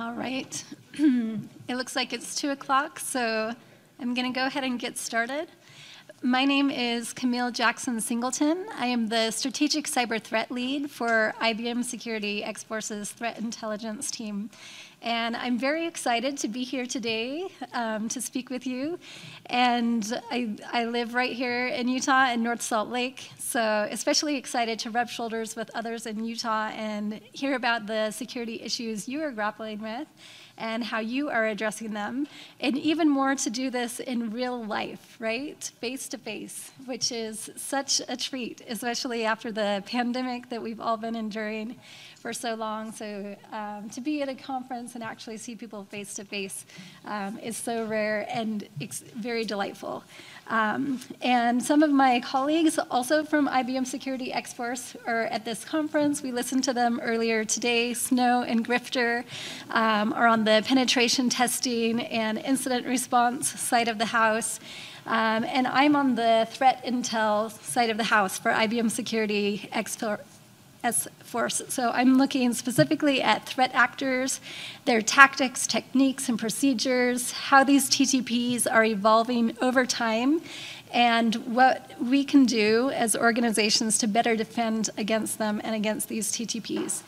All right. it looks like it's 2 o'clock, so I'm going to go ahead and get started. My name is Camille Jackson Singleton. I am the Strategic Cyber Threat Lead for IBM Security X Force's Threat Intelligence Team. And I'm very excited to be here today um, to speak with you. And I, I live right here in Utah in North Salt Lake, so especially excited to rub shoulders with others in Utah and hear about the security issues you are grappling with and how you are addressing them, and even more to do this in real life, right? Face to face, which is such a treat, especially after the pandemic that we've all been enduring for so long. So um, to be at a conference and actually see people face to face is so rare and very delightful. Um, and some of my colleagues, also from IBM Security X-Force, are at this conference. We listened to them earlier today. Snow and Grifter um, are on the penetration testing and incident response side of the house. Um, and I'm on the threat intel side of the house for IBM Security X-Force as force. So I'm looking specifically at threat actors, their tactics, techniques, and procedures, how these TTPs are evolving over time, and what we can do as organizations to better defend against them and against these TTPs.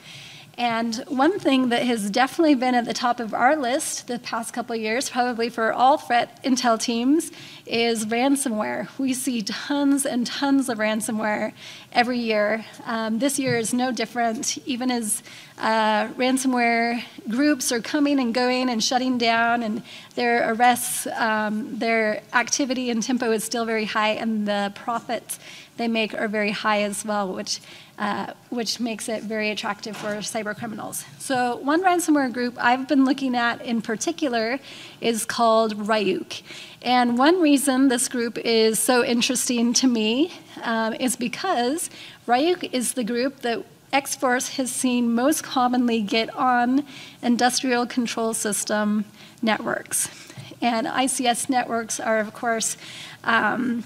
And one thing that has definitely been at the top of our list the past couple years, probably for all threat intel teams, is ransomware. We see tons and tons of ransomware every year. Um, this year is no different, even as uh, ransomware groups are coming and going and shutting down, and their arrests, um, their activity and tempo is still very high, and the profits they make are very high as well, which uh, which makes it very attractive for cyber criminals. So one ransomware group I've been looking at in particular is called Ryuk. And one reason this group is so interesting to me um, is because Ryuk is the group that X-Force has seen most commonly get on industrial control system networks. And ICS networks are, of course, um,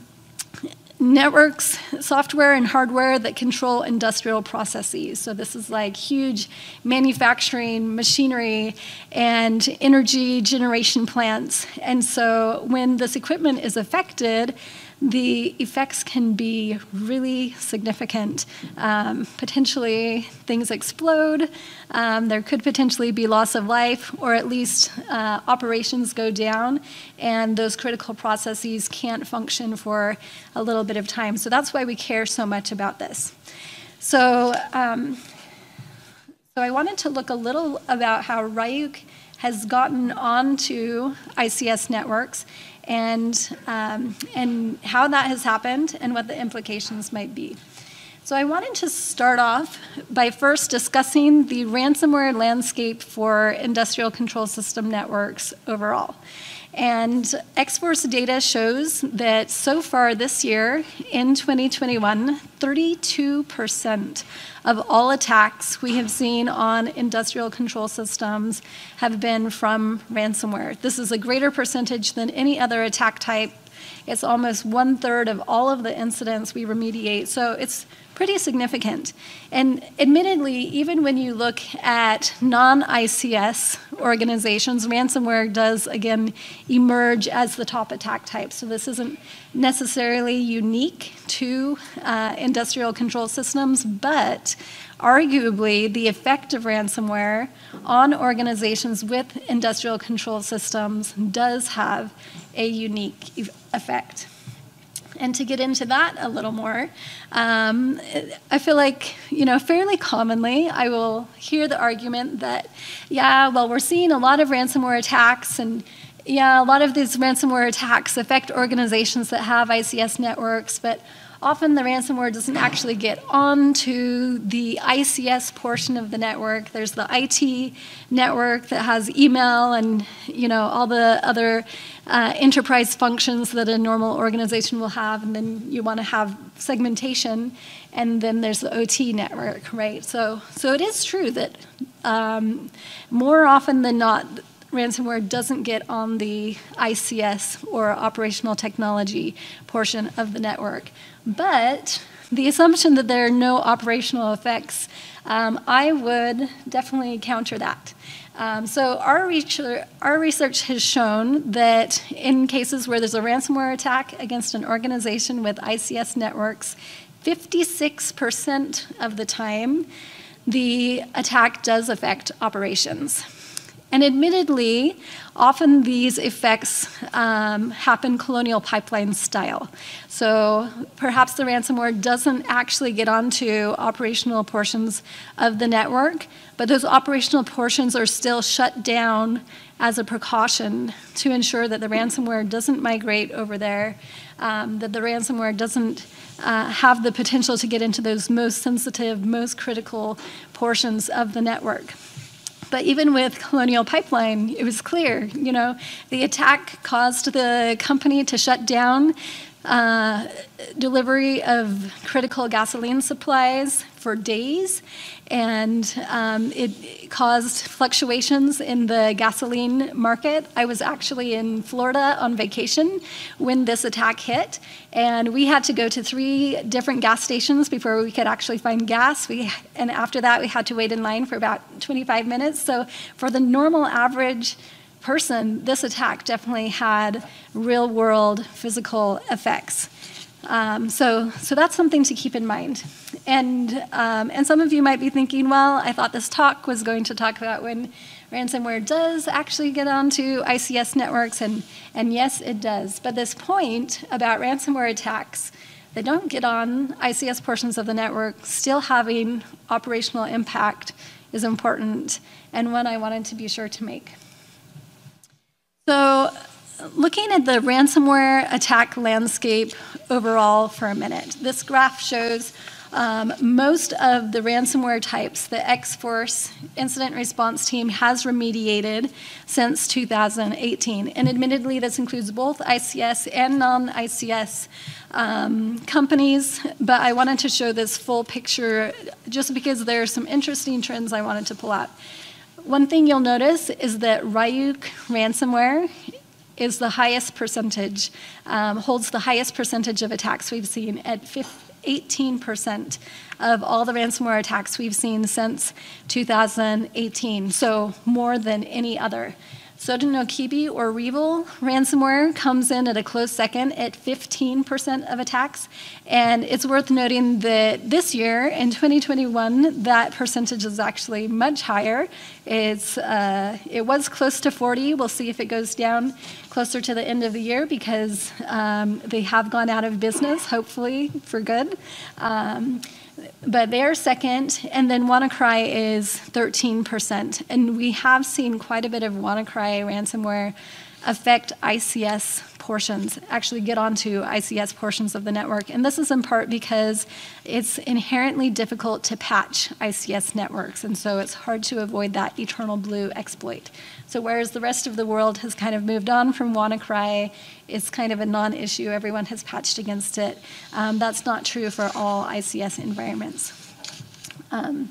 networks, software and hardware that control industrial processes. So this is like huge manufacturing machinery and energy generation plants. And so when this equipment is affected, the effects can be really significant. Um, potentially, things explode. Um, there could potentially be loss of life, or at least uh, operations go down, and those critical processes can't function for a little bit of time. So that's why we care so much about this. So, um, so I wanted to look a little about how Ryuk has gotten onto ICS networks and, um, and how that has happened and what the implications might be. So I wanted to start off by first discussing the ransomware landscape for industrial control system networks overall. And X-Force data shows that so far this year, in 2021, 32% of all attacks we have seen on industrial control systems have been from ransomware. This is a greater percentage than any other attack type. It's almost one third of all of the incidents we remediate. So it's pretty significant. And admittedly, even when you look at non ICS organizations, ransomware does again emerge as the top attack type. So this isn't necessarily unique to uh, industrial control systems, but arguably the effect of ransomware on organizations with industrial control systems does have a unique effect. And to get into that a little more, um, I feel like, you know, fairly commonly I will hear the argument that, yeah, well, we're seeing a lot of ransomware attacks, and yeah, a lot of these ransomware attacks affect organizations that have ICS networks, but often the ransomware doesn't actually get onto the ICS portion of the network. There's the IT network that has email and you know all the other uh, enterprise functions that a normal organization will have, and then you want to have segmentation, and then there's the OT network, right? So, so it is true that um, more often than not, ransomware doesn't get on the ICS or operational technology portion of the network. But the assumption that there are no operational effects, um, I would definitely counter that. Um, so our our research has shown that in cases where there's a ransomware attack against an organization with ICS networks, 56% of the time, the attack does affect operations. And admittedly, often these effects um, happen colonial pipeline style. So perhaps the ransomware doesn't actually get onto operational portions of the network, but those operational portions are still shut down as a precaution to ensure that the ransomware doesn't migrate over there, um, that the ransomware doesn't uh, have the potential to get into those most sensitive, most critical portions of the network. But even with Colonial Pipeline, it was clear, you know, the attack caused the company to shut down uh, delivery of critical gasoline supplies for days, and um, it caused fluctuations in the gasoline market. I was actually in Florida on vacation when this attack hit, and we had to go to three different gas stations before we could actually find gas. We, and after that, we had to wait in line for about 25 minutes. So, for the normal average person, this attack definitely had real world physical effects. Um, so, so that's something to keep in mind. And, um, and some of you might be thinking, well, I thought this talk was going to talk about when ransomware does actually get onto ICS networks, and, and yes, it does. But this point about ransomware attacks that don't get on ICS portions of the network still having operational impact is important, and one I wanted to be sure to make. So, looking at the ransomware attack landscape overall for a minute, this graph shows um, most of the ransomware types the X-Force incident response team has remediated since 2018. And admittedly, this includes both ICS and non-ICS um, companies, but I wanted to show this full picture just because there are some interesting trends I wanted to pull out. One thing you'll notice is that Ryuk ransomware is the highest percentage, um, holds the highest percentage of attacks we've seen at 18% of all the ransomware attacks we've seen since 2018, so more than any other. Sodinokibi or REvil ransomware comes in at a close second at 15% of attacks. And it's worth noting that this year, in 2021, that percentage is actually much higher. It's, uh, it was close to 40. We'll see if it goes down closer to the end of the year because um, they have gone out of business, hopefully for good. Um, but they're second, and then WannaCry is 13%. And we have seen quite a bit of WannaCry ransomware affect ICS portions, actually get onto ICS portions of the network. And this is in part because it's inherently difficult to patch ICS networks, and so it's hard to avoid that EternalBlue exploit. So whereas the rest of the world has kind of moved on from WannaCry, it's kind of a non-issue, everyone has patched against it. Um, that's not true for all ICS environments. Um,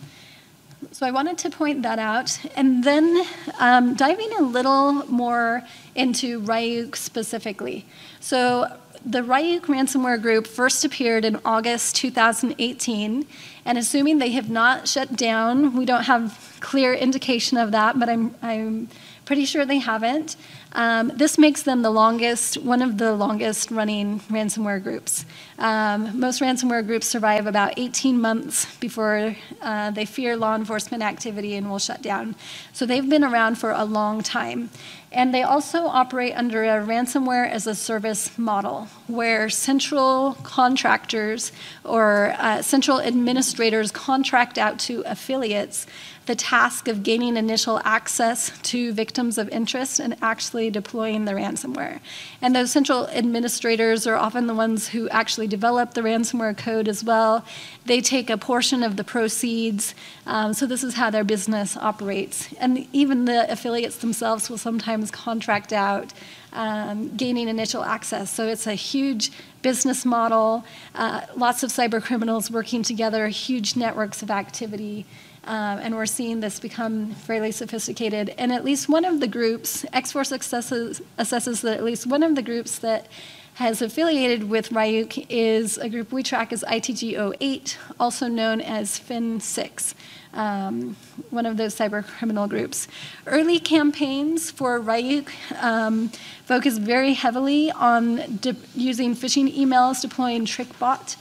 so I wanted to point that out. And then um, diving a little more into Ryuk specifically. So the Ryuk ransomware group first appeared in August 2018, and assuming they have not shut down, we don't have clear indication of that, but I'm, I'm pretty sure they haven't. Um, this makes them the longest, one of the longest running ransomware groups. Um, most ransomware groups survive about 18 months before uh, they fear law enforcement activity and will shut down. So they've been around for a long time. And they also operate under a ransomware as a service model, where central contractors or uh, central administrators contract out to affiliates the task of gaining initial access to victims of interest and actually deploying the ransomware. And those central administrators are often the ones who actually develop the ransomware code as well. They take a portion of the proceeds, um, so this is how their business operates. And even the affiliates themselves will sometimes contract out um, gaining initial access. So it's a huge business model, uh, lots of cyber criminals working together, huge networks of activity. Um, and we're seeing this become fairly sophisticated. And at least one of the groups, X-Force assesses, assesses that at least one of the groups that has affiliated with Ryuk is a group we track as ITG08, also known as FIN6, um, one of those cyber criminal groups. Early campaigns for Ryuk um, focused very heavily on using phishing emails, deploying TrickBot,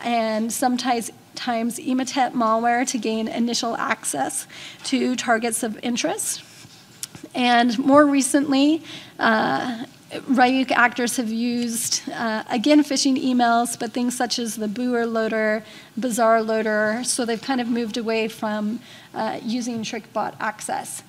and sometimes times Emotet malware to gain initial access to targets of interest. And more recently, uh, Ryuk actors have used, uh, again, phishing emails, but things such as the BuerLoader, Bazar Loader, so they've kind of moved away from uh, using TrickBot access.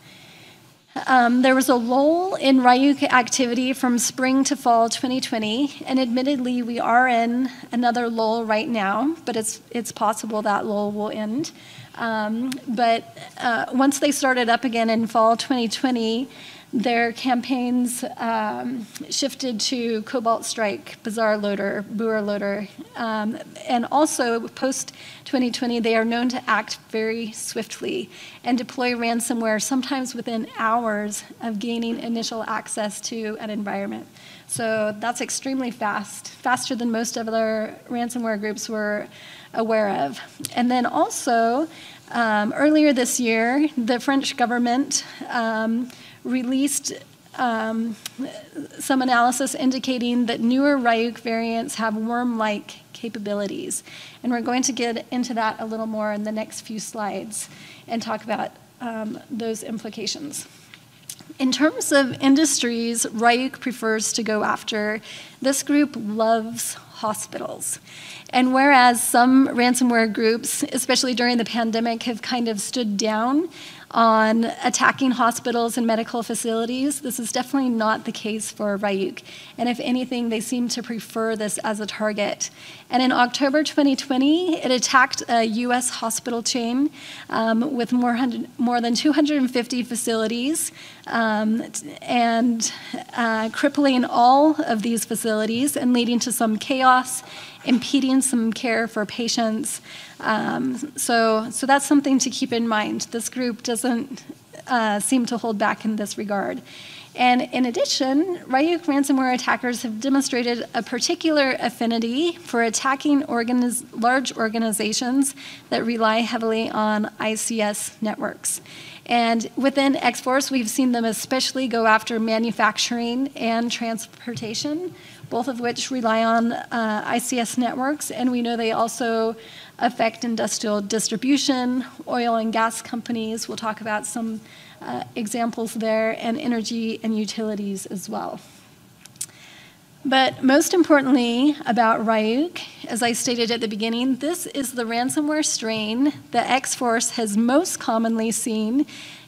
Um, there was a lull in Ryuk activity from spring to fall 2020, and admittedly, we are in another lull right now, but it's, it's possible that lull will end. Um, but uh, once they started up again in fall 2020, their campaigns um, shifted to Cobalt Strike, Bazar Loader, BuerLoader, um, and also post 2020, they are known to act very swiftly and deploy ransomware sometimes within hours of gaining initial access to an environment. So that's extremely fast, faster than most other ransomware groups were aware of. And then also, um, earlier this year, the French government um, released um, some analysis indicating that newer Ryuk variants have worm-like capabilities. And we're going to get into that a little more in the next few slides and talk about um, those implications. In terms of industries Ryuk prefers to go after, this group loves hospitals. And whereas some ransomware groups, especially during the pandemic, have kind of stood down on attacking hospitals and medical facilities. This is definitely not the case for Ryuk. And if anything, they seem to prefer this as a target. And in October 2020, it attacked a US hospital chain um, with more, more, than 250 facilities um, and uh, crippling all of these facilities and leading to some chaos impeding some care for patients. Um, so, so that's something to keep in mind. This group doesn't uh, seem to hold back in this regard. And in addition, Ryuk ransomware attackers have demonstrated a particular affinity for attacking organiz large organizations that rely heavily on ICS networks. And within X-Force, we've seen them especially go after manufacturing and transportation, both of which rely on uh, ICS networks, and we know they also affect industrial distribution, oil and gas companies. We'll talk about some uh, examples there, and energy and utilities as well. But most importantly about Ryuk, as I stated at the beginning, this is the ransomware strain that X-Force has most commonly seen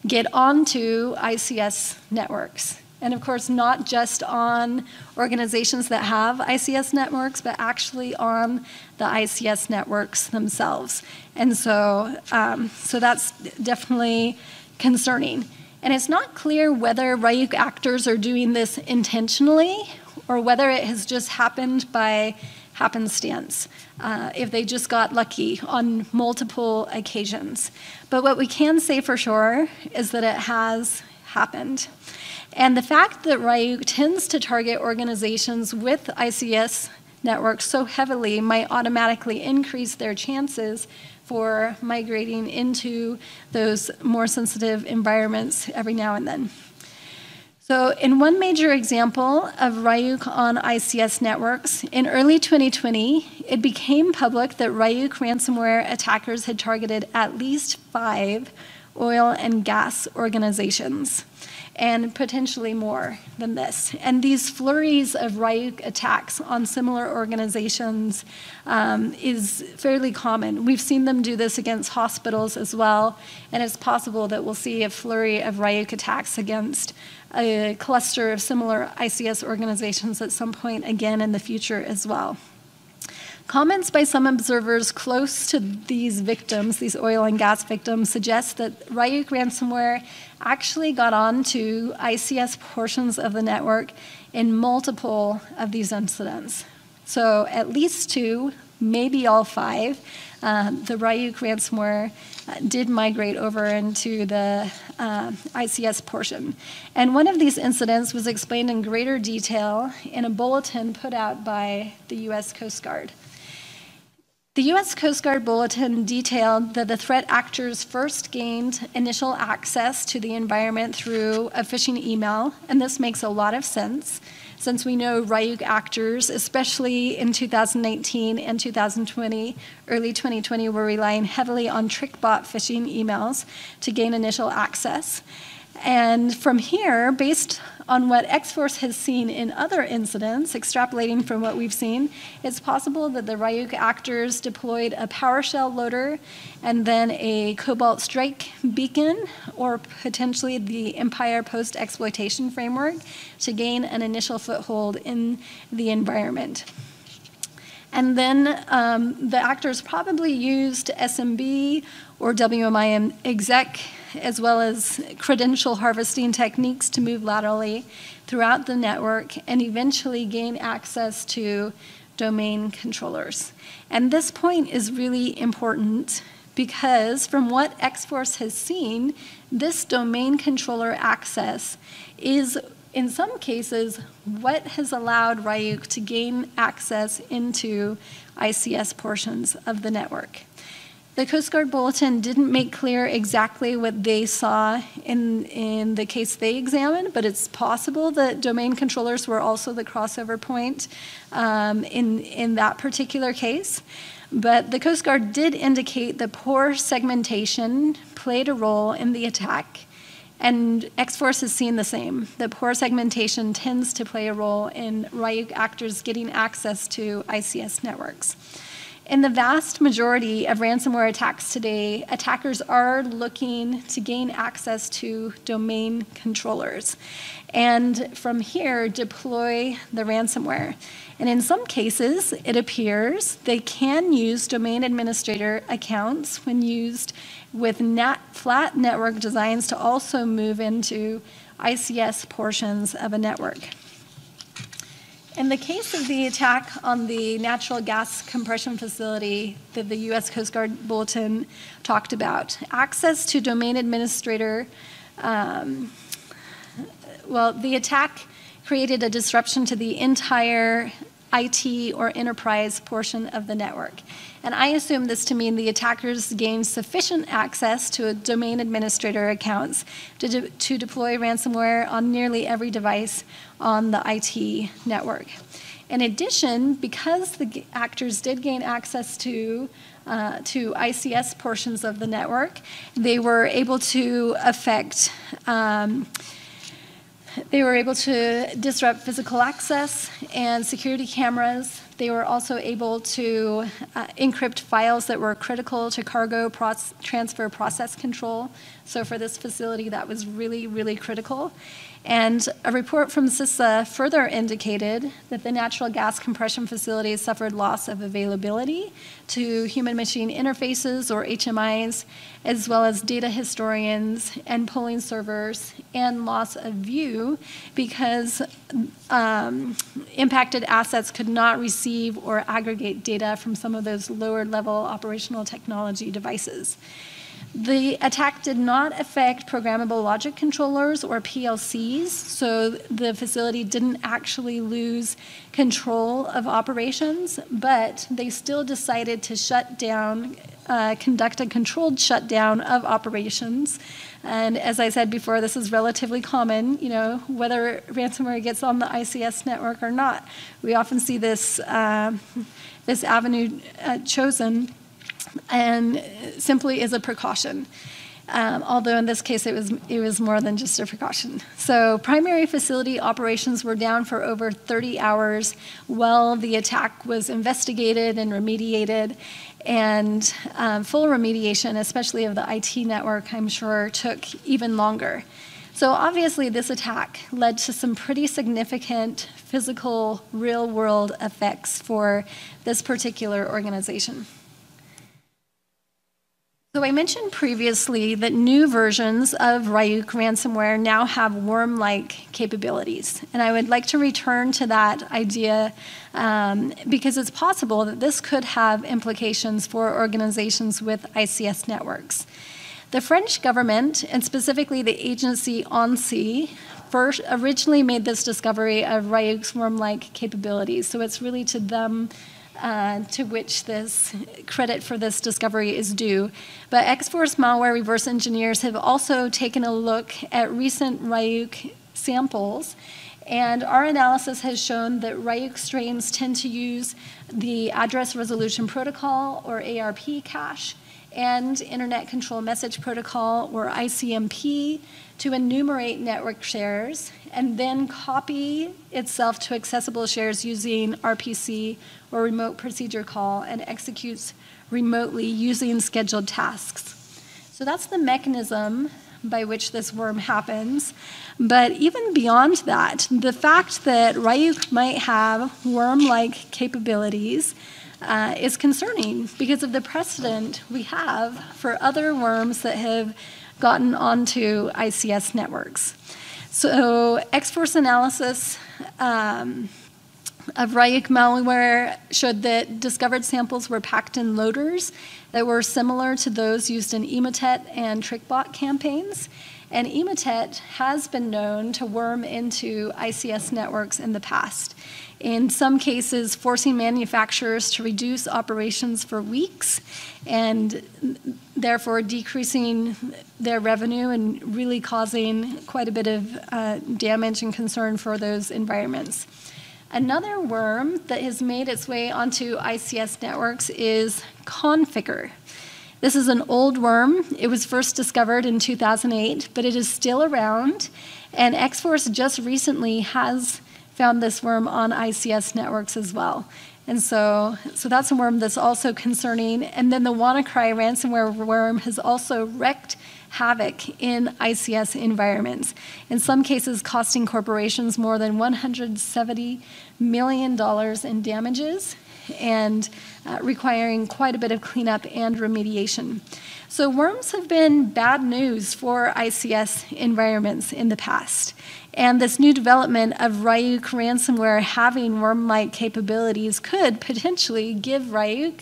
get onto ICS networks. And of course, not just on organizations that have ICS networks, but actually on the ICS networks themselves. And so, um, so that's definitely concerning. And it's not clear whether Ryuk actors are doing this intentionally or whether it has just happened by happenstance, uh, if they just got lucky on multiple occasions. But what we can say for sure is that it has happened. And the fact that Ryuk tends to target organizations with ICS networks so heavily might automatically increase their chances for migrating into those more sensitive environments every now and then. So in one major example of Ryuk on ICS networks, in early 2020, it became public that Ryuk ransomware attackers had targeted at least five oil and gas organizations and potentially more than this. And these flurries of Ryuk attacks on similar organizations um, is fairly common. We've seen them do this against hospitals as well, and it's possible that we'll see a flurry of Ryuk attacks against a cluster of similar ICS organizations at some point again in the future as well. Comments by some observers close to these victims, these oil and gas victims, suggest that Ryuk ransomware actually got onto ICS portions of the network in multiple of these incidents. So at least two, maybe all five, um, the Ryuk ransomware did migrate over into the uh, ICS portion. And one of these incidents was explained in greater detail in a bulletin put out by the US Coast Guard. The U.S. Coast Guard bulletin detailed that the threat actors first gained initial access to the environment through a phishing email, and this makes a lot of sense since we know Ryuk actors, especially in 2019 and 2020, early 2020, were relying heavily on TrickBot phishing emails to gain initial access. And from here, based on what X-Force has seen in other incidents, extrapolating from what we've seen, it's possible that the Ryuk actors deployed a PowerShell loader and then a Cobalt Strike beacon, or potentially the Empire Post exploitation framework to gain an initial foothold in the environment. And then um, the actors probably used SMB or WMIM exec as well as credential harvesting techniques to move laterally throughout the network and eventually gain access to domain controllers. And this point is really important because from what X-Force has seen, this domain controller access is in some cases what has allowed Ryuk to gain access into ICS portions of the network. The Coast Guard Bulletin didn't make clear exactly what they saw in, in the case they examined, but it's possible that domain controllers were also the crossover point um, in, in that particular case. But the Coast Guard did indicate that poor segmentation played a role in the attack. And X-Force has seen the same, that poor segmentation tends to play a role in Ryuk actors getting access to ICS networks. In the vast majority of ransomware attacks today, attackers are looking to gain access to domain controllers and from here deploy the ransomware. And in some cases, it appears they can use domain administrator accounts when used with nat flat network designs to also move into ICS portions of a network. In the case of the attack on the natural gas compression facility that the U.S. Coast Guard Bulletin talked about, access to domain administrator, um, well, the attack created a disruption to the entire IT or enterprise portion of the network. And I assume this to mean the attackers gained sufficient access to domain administrator accounts to, de to deploy ransomware on nearly every device on the IT network. In addition, because the actors did gain access to uh, to ICS portions of the network, they were able to affect um, they were able to disrupt physical access and security cameras. They were also able to uh, encrypt files that were critical to cargo transfer process control. So for this facility, that was really, really critical. And a report from CISA further indicated that the natural gas compression facilities suffered loss of availability to human machine interfaces or HMIs, as well as data historians and polling servers, and loss of view because um, impacted assets could not receive or aggregate data from some of those lower level operational technology devices. The attack did not affect programmable logic controllers or PLCs, so the facility didn't actually lose control of operations, but they still decided to shut down, uh, conduct a controlled shutdown of operations. And as I said before, this is relatively common, you know, whether ransomware gets on the ICS network or not. We often see this, uh, this avenue uh, chosen and simply as a precaution. Um, although in this case it was, it was more than just a precaution. So primary facility operations were down for over 30 hours while the attack was investigated and remediated. And um, full remediation, especially of the IT network, I'm sure took even longer. So obviously this attack led to some pretty significant physical real world effects for this particular organization. So I mentioned previously that new versions of Ryuk ransomware now have worm-like capabilities. And I would like to return to that idea um, because it's possible that this could have implications for organizations with ICS networks. The French government, and specifically the agency ANSSI, first originally made this discovery of Ryuk's worm-like capabilities. So it's really to them uh, to which this credit for this discovery is due. But X-Force malware reverse engineers have also taken a look at recent Ryuk samples and our analysis has shown that Ryuk strains tend to use the Address Resolution Protocol, or ARP cache, and Internet Control Message Protocol, or ICMP, to enumerate network shares and then copy itself to accessible shares using RPC or remote procedure call and executes remotely using scheduled tasks. So that's the mechanism by which this worm happens. But even beyond that, the fact that Ryuk might have worm like capabilities uh, is concerning because of the precedent we have for other worms that have gotten onto ICS networks. So, X Force analysis um, of Ryuk malware showed that discovered samples were packed in loaders that were similar to those used in Emotet and TrickBot campaigns. And Emotet has been known to worm into ICS networks in the past. In some cases, forcing manufacturers to reduce operations for weeks and therefore decreasing their revenue and really causing quite a bit of uh, damage and concern for those environments. Another worm that has made its way onto ICS networks is Conficker. This is an old worm. It was first discovered in 2008, but it is still around. And X Force just recently has found this worm on ICS networks as well. And so, so that's a worm that's also concerning. And then the WannaCry ransomware worm has also wrecked havoc in ICS environments, in some cases costing corporations more than $170 million in damages and uh, requiring quite a bit of cleanup and remediation. So worms have been bad news for ICS environments in the past. And this new development of Ryuk ransomware having worm-like capabilities could potentially give Ryuk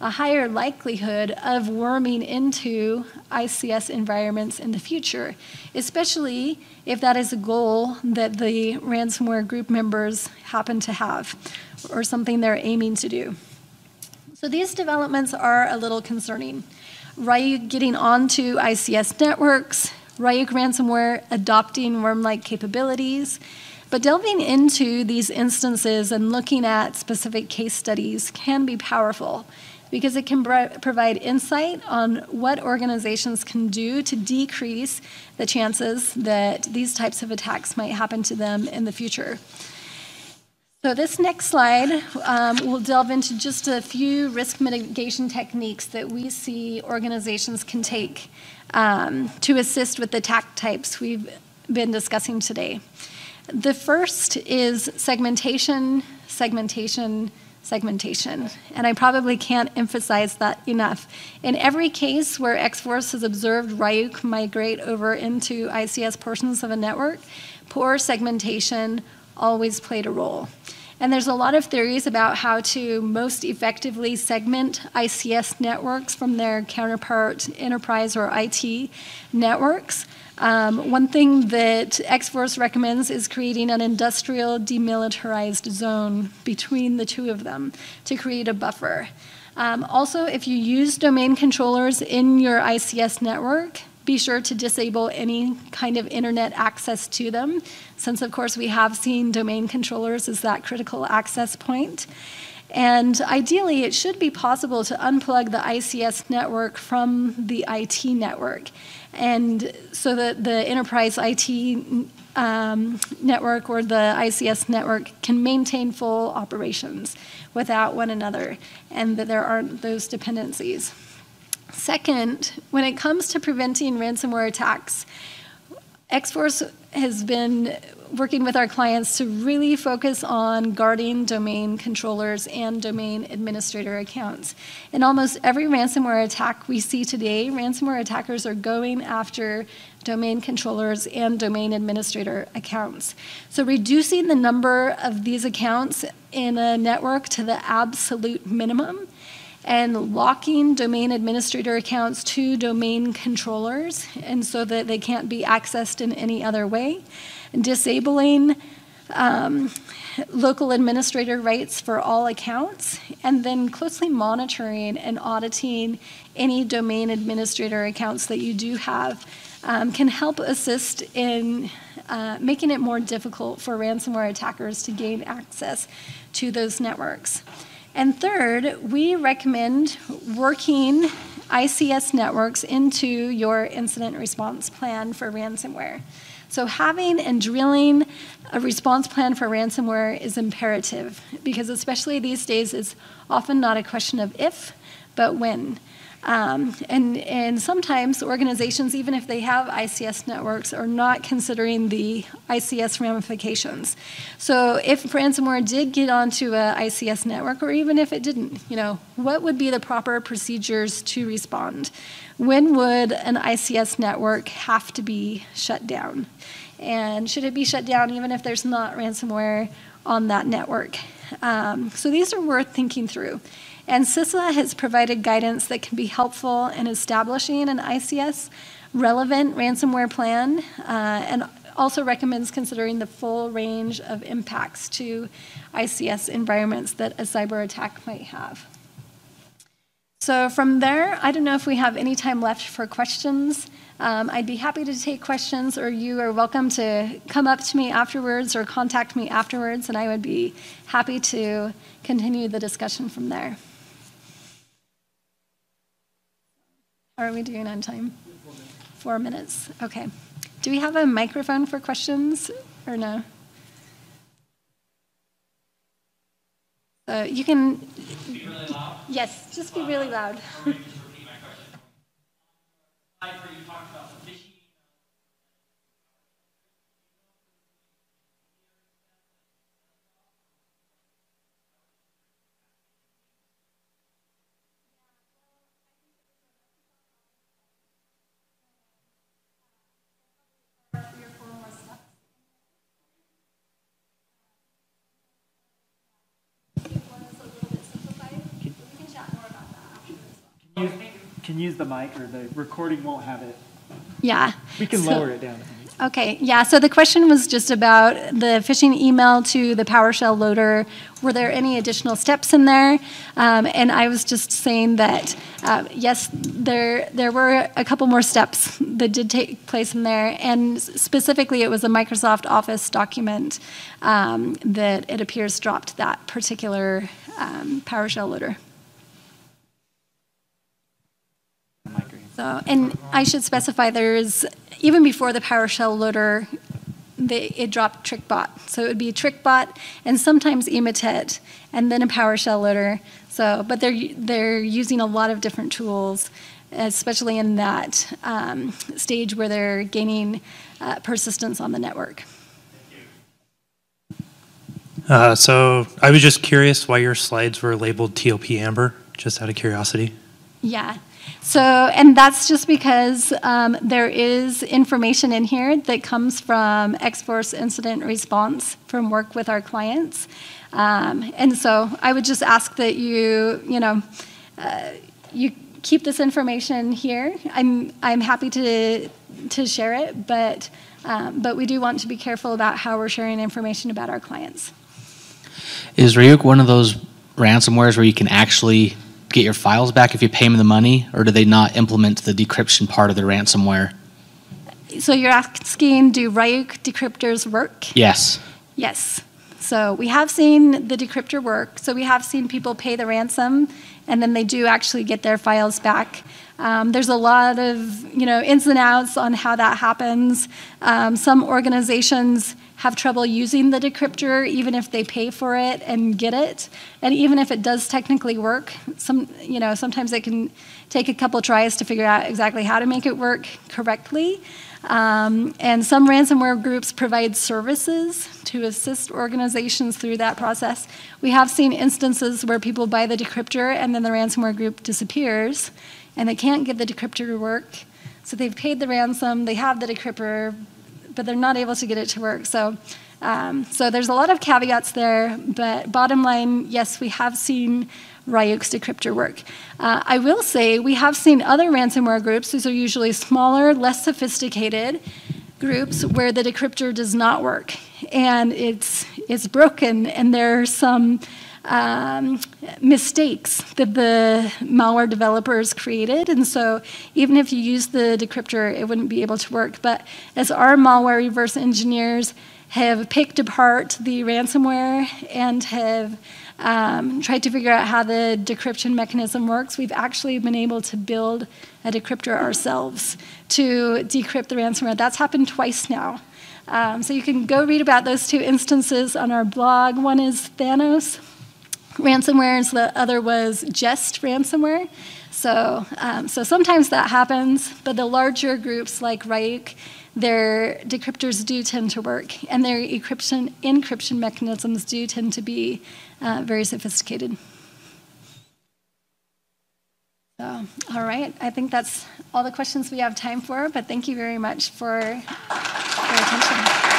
a higher likelihood of worming into ICS environments in the future, especially if that is a goal that the ransomware group members happen to have or something they're aiming to do. So these developments are a little concerning. Ryuk getting onto ICS networks, Ryuk ransomware adopting worm-like capabilities, but delving into these instances and looking at specific case studies can be powerful because it can provide insight on what organizations can do to decrease the chances that these types of attacks might happen to them in the future. So this next slide um, will delve into just a few risk mitigation techniques that we see organizations can take um, to assist with the attack types we've been discussing today. The first is segmentation, segmentation, segmentation. And I probably can't emphasize that enough. In every case where X-Force has observed Ryuk migrate over into ICS portions of a network, poor segmentation always played a role. And there's a lot of theories about how to most effectively segment ICS networks from their counterpart enterprise or IT networks. Um, one thing that X-Force recommends is creating an industrial demilitarized zone between the two of them to create a buffer. Um, also, if you use domain controllers in your ICS network, be sure to disable any kind of internet access to them, since of course we have seen domain controllers as that critical access point. And ideally, it should be possible to unplug the ICS network from the IT network and so that the enterprise IT um, network or the ICS network can maintain full operations without one another, and that there aren't those dependencies. Second, when it comes to preventing ransomware attacks, X-Force has been working with our clients to really focus on guarding domain controllers and domain administrator accounts. In almost every ransomware attack we see today, ransomware attackers are going after domain controllers and domain administrator accounts. So reducing the number of these accounts in a network to the absolute minimum and locking domain administrator accounts to domain controllers and so that they can't be accessed in any other way disabling um, local administrator rights for all accounts, and then closely monitoring and auditing any domain administrator accounts that you do have um, can help assist in uh, making it more difficult for ransomware attackers to gain access to those networks. And third, we recommend working ICS networks into your incident response plan for ransomware. So having and drilling a response plan for ransomware is imperative because especially these days it's often not a question of if, but when. Um, and, and sometimes organizations, even if they have ICS networks, are not considering the ICS ramifications. So if ransomware did get onto a ICS network, or even if it didn't, you know, what would be the proper procedures to respond? When would an ICS network have to be shut down? And should it be shut down even if there's not ransomware on that network? Um, so these are worth thinking through. And CISA has provided guidance that can be helpful in establishing an ICS relevant ransomware plan uh, and also recommends considering the full range of impacts to ICS environments that a cyber attack might have. So from there, I don't know if we have any time left for questions. Um, I'd be happy to take questions, or you are welcome to come up to me afterwards or contact me afterwards, and I would be happy to continue the discussion from there. Are we doing on time? Four minutes. Okay. Do we have a microphone for questions or no? Uh, you can. Yes, just be really loud. Use, can use the mic or the recording won't have it. Yeah. We can so, lower it down. Okay, yeah, so the question was just about the phishing email to the PowerShell loader. Were there any additional steps in there? Um, and I was just saying that, uh, yes, there, there were a couple more steps that did take place in there. And specifically, it was a Microsoft Office document um, that it appears dropped that particular um, PowerShell loader. And I should specify there is, even before the PowerShell loader, they, it dropped TrickBot. So it would be TrickBot and sometimes Emotet and then a PowerShell loader. So, but they're, they're using a lot of different tools, especially in that um, stage where they're gaining uh, persistence on the network. Uh, so I was just curious why your slides were labeled TLP Amber, just out of curiosity. Yeah, so, and that's just because um, there is information in here that comes from X-Force incident response from work with our clients. Um, and so I would just ask that you, you know, uh, you keep this information here. I'm, I'm happy to, to share it, but, um, but we do want to be careful about how we're sharing information about our clients. Is Ryuk one of those ransomwares where you can actually get your files back if you pay them the money, or do they not implement the decryption part of the ransomware? So you're asking, do Ryuk decryptors work? Yes. Yes. So we have seen the decryptor work. So we have seen people pay the ransom, and then they do actually get their files back. Um, there's a lot of you know ins and outs on how that happens. Um, some organizations have trouble using the decryptor, even if they pay for it and get it. And even if it does technically work, some, you know, sometimes it can take a couple tries to figure out exactly how to make it work correctly. Um, and some ransomware groups provide services to assist organizations through that process. We have seen instances where people buy the decryptor and then the ransomware group disappears and they can't get the decryptor to work. So they've paid the ransom, they have the decryptor, but they're not able to get it to work. So, um, so there's a lot of caveats there, but bottom line, yes, we have seen Ryuk's decryptor work. Uh, I will say we have seen other ransomware groups, these are usually smaller, less sophisticated groups where the decryptor does not work and it's, it's broken and there are some um, mistakes that the malware developers created. And so even if you use the decryptor, it wouldn't be able to work. But as our malware reverse engineers have picked apart the ransomware and have um, tried to figure out how the decryption mechanism works, we've actually been able to build a decryptor ourselves to decrypt the ransomware. That's happened twice now. Um, so you can go read about those two instances on our blog. One is Thanos ransomware, and the other was just ransomware. So, um, so sometimes that happens, but the larger groups like Ryuk, their decryptors do tend to work, and their encryption, encryption mechanisms do tend to be uh, very sophisticated. So, all right, I think that's all the questions we have time for, but thank you very much for your attention.